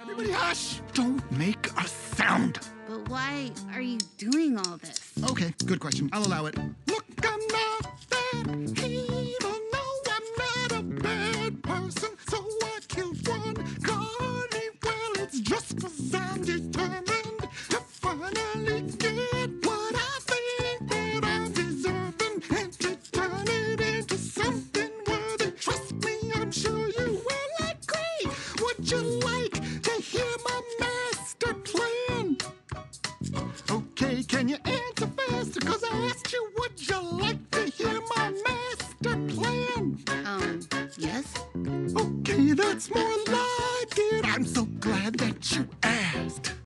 Everybody hush! Don't make a sound. But why are you doing all this? Okay, good question. I'll allow it. Look, I'm not that evil. No, I'm not a bad person. So I killed one Carney. Well, it's just cause I'm determined to finally get hear my master plan. Okay, can you answer faster? Cause I asked you, would you like to hear my master plan? Um, yes. Okay, that's more like it. I'm so glad that you asked.